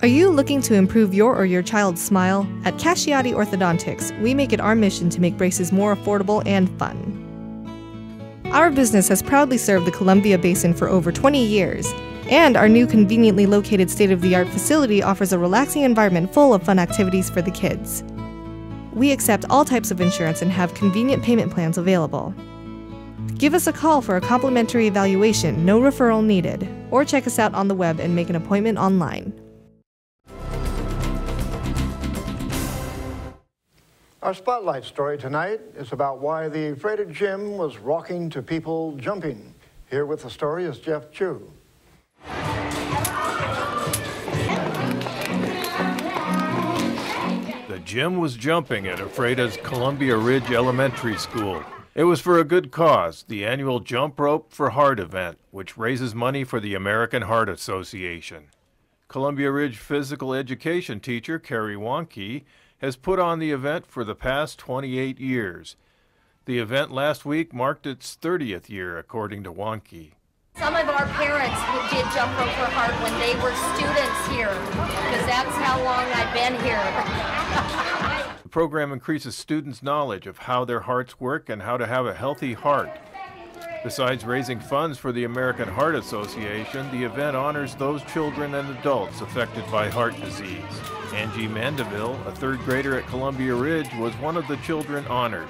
Are you looking to improve your or your child's smile? At Casciati Orthodontics, we make it our mission to make braces more affordable and fun. Our business has proudly served the Columbia Basin for over 20 years, and our new conveniently located state of the art facility offers a relaxing environment full of fun activities for the kids. We accept all types of insurance and have convenient payment plans available. Give us a call for a complimentary evaluation, no referral needed, or check us out on the web and make an appointment online. Our spotlight story tonight is about why the Ephrata gym was rocking to people jumping. Here with the story is Jeff Chu. The gym was jumping at Ephrata's Columbia Ridge Elementary School. It was for a good cause, the annual Jump Rope for Heart event, which raises money for the American Heart Association. Columbia Ridge physical education teacher Carrie Wonke has put on the event for the past 28 years. The event last week marked its 30th year, according to Wonke. Some of our parents did Jump Rope for Heart when they were students here, because that's how long I've been here. the program increases students' knowledge of how their hearts work and how to have a healthy heart. Besides raising funds for the American Heart Association, the event honors those children and adults affected by heart disease. Angie Mandeville, a third grader at Columbia Ridge, was one of the children honored.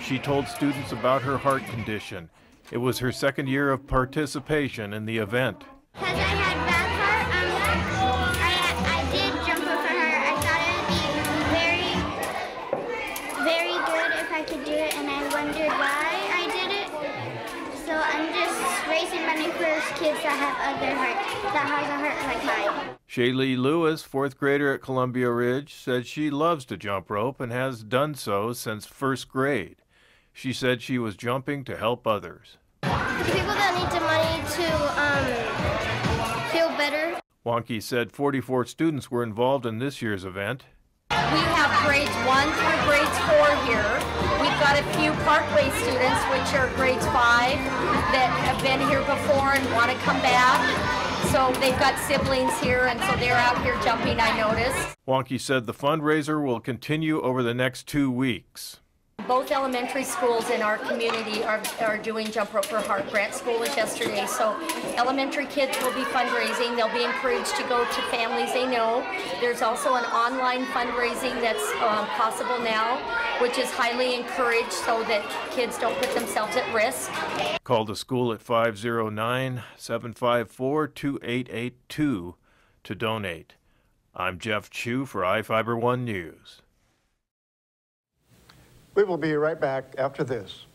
She told students about her heart condition. It was her second year of participation in the event. Because I had bad heart, um, just raising money for kids that have other heart, that has a heart like mine. Shaylee Lewis, fourth grader at Columbia Ridge, said she loves to jump rope and has done so since first grade. She said she was jumping to help others. The people that need the money to um, feel better. Wonke said 44 students were involved in this year's event. We have grades 1 through grades 4 here. We've got a few Parkway students, which are grades 5, that have been here before and want to come back. So they've got siblings here, and so they're out here jumping, I noticed. Wonke said the fundraiser will continue over the next two weeks. Both elementary schools in our community are, are doing Jump Rope for Heart. Grant School was yesterday, so elementary kids will be fundraising. They'll be encouraged to go to families they know. There's also an online fundraising that's um, possible now, which is highly encouraged so that kids don't put themselves at risk. Call the school at 509 754 2882 to donate. I'm Jeff Chu for iFiber One News. We will be right back after this.